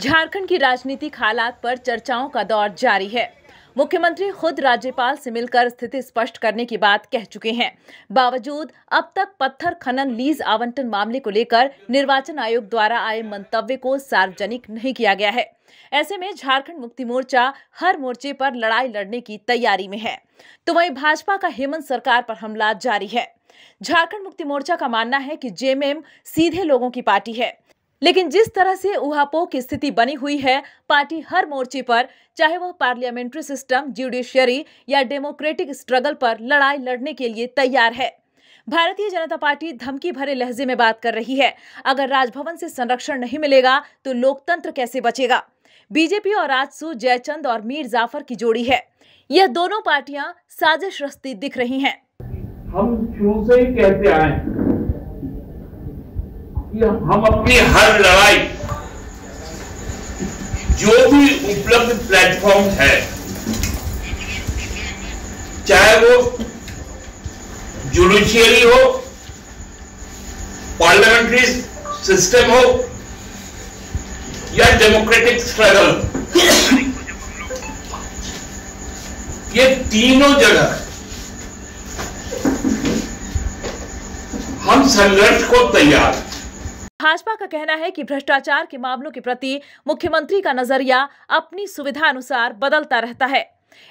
झारखंड की राजनीतिक हालात पर चर्चाओं का दौर जारी है। मुख्यमंत्री खुद राज्यपाल से मिलकर स्थिति स्पष्ट करने की बात कह चुके हैं। बावजूद अब तक पत्थर खनन लीज आवंटन मामले को लेकर निर्वाचन आयोग द्वारा आए मंतव्य को सार्वजनिक नहीं किया गया है। ऐसे में झारखंड मुक्ति मोर्चा हर मोर्चे पर लड़ाई लड़ने की तैयारी में है। तो वहीं भाजपा का हेमंत सरकार पर हमला जारी है। झारखंड मुक्ति मोर्चा का मानना है कि जेएमएम सीधे लोगों की पार्टी है। लेकिन जिस तरह से उहापोह की स्थिति बनी हुई है, पार्टी हर मोर्चे पर, चाहे वह पार्लियामेंट्री सिस्टम, जुडिशियरी या डेमोक्रेटिक स्ट्रगल पर लड़ाई लड़ने के लिए तैयार है। भारतीय जनता पार्टी धमकी भरे लहजे में बात कर रही है। अगर राजभवन से संरक्षण नहीं मिलेगा तो लोकतंत्र कैसे बचेगा? बीजेपी और राजसू, जयचंद और मीर जाफ़र की जोड़ी है। यह दोनों पार्टियाँ साजिश रस्ती दिख रही हैं। हम शुरू से कहते आए कि हम अपनी हर लड़ाई, जो भी उपलब्ध प्लेटफॉर्म है, चाहे वो जुडिशियरी हो पार्लियामेंट्री सिस्टम हो, या डेमोक्रेटिक स्ट्रगल ये तीनों जगह, हम संघर्ष को तैयार भाजपा का कहना है कि भ्रष्टाचार के मामलों के प्रति मुख्यमंत्री का नज़रिया अपनी सुविधा अनुसार बदलता रहता है।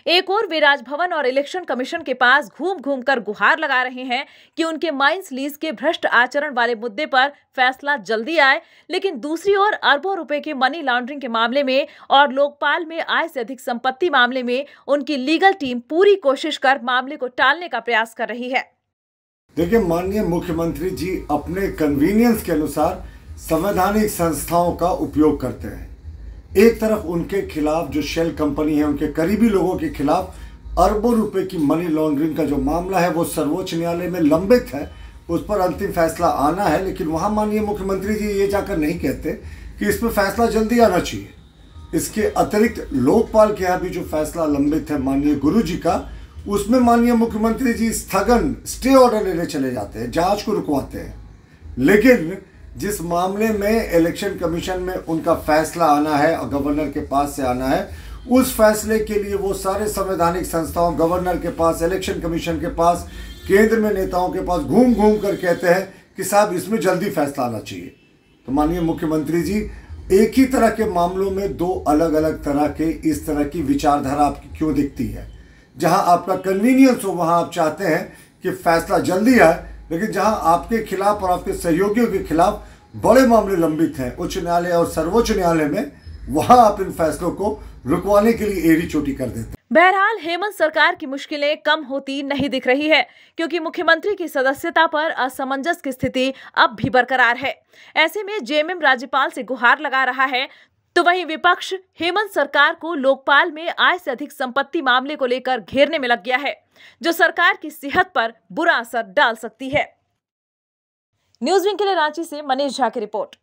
एक और वे राजभवन और इलेक्शन कमीशन के पास घूम घूम कर गुहार लगा रहे हैं कि उनके माइंस लीज के भ्रष्ट आचरण वाले मुद्दे पर फैसला जल्दी आए, लेकिन दूसरी ओर अरबों रुपए के मनी लॉन्ड्रिंग के मामले में और लोकपाल में आय से अधिक संपत्ति मामले में उनकी लीगल टीम पूरी कोशिश कर मामले को टालने का प्रयास कर रही है। देखिए, माननीय मुख्यमंत्री जी अपने कन्वीनियंस के अनुसार संवैधानिक संस्थाओं का उपयोग करते हैं। एक तरफ़ उनके खिलाफ जो शेल कंपनी है, उनके करीबी लोगों के खिलाफ अरबों रुपए की मनी लॉन्ड्रिंग का जो मामला है, वो सर्वोच्च न्यायालय में लंबित है। उस पर अंतिम फैसला आना है, लेकिन वहाँ माननीय मुख्यमंत्री जी ये जाकर नहीं कहते कि इस पर फैसला जल्दी आना चाहिए। इसके अतिरिक्त लोकपाल के यहाँ भी जो फैसला लंबित है, माननीय गुरु जी का उसमें माननीय मुख्यमंत्री जी स्थगन स्टे ऑर्डर लेने चले जाते हैं, जाँच को रुकवाते हैं। लेकिन जिस मामले में इलेक्शन कमीशन में उनका फैसला आना है और गवर्नर के पास से आना है, उस फैसले के लिए वो सारे संवैधानिक संस्थाओं गवर्नर के पास इलेक्शन कमीशन के पास, केंद्र में नेताओं के पास घूम घूम कर कहते हैं कि साहब, इसमें जल्दी फैसला आना चाहिए। तो माननीय मुख्यमंत्री जी, एक ही तरह के मामलों में दो अलग अलग तरह के इस तरह की विचारधारा आपकी क्यों दिखती है? जहाँ आपका कन्वीनियंस हो, वहाँ आप चाहते हैं कि फैसला जल्दी आए, लेकिन जहाँ आपके खिलाफ और आपके सहयोगियों के खिलाफ बड़े मामले लंबित हैं, उच्च न्यायालय और सर्वोच्च न्यायालय में, वहाँ आप इन फैसलों को रुकवाने के लिए एड़ी चोटी कर देते हैं। बहरहाल, हेमंत सरकार की मुश्किलें कम होती नहीं दिख रही है, क्योंकि मुख्यमंत्री की सदस्यता पर असमंजस की स्थिति अब भी बरकरार है। ऐसे में जेएमएम राज्यपाल से गुहार लगा रहा है तो वहीं विपक्ष हेमंत सरकार को लोकपाल में आय से अधिक संपत्ति मामले को लेकर घेरने में लग गया है, जो सरकार की सेहत पर बुरा असर डाल सकती है। न्यूज़ विंग के लिए रांची से मनीष झा की रिपोर्ट।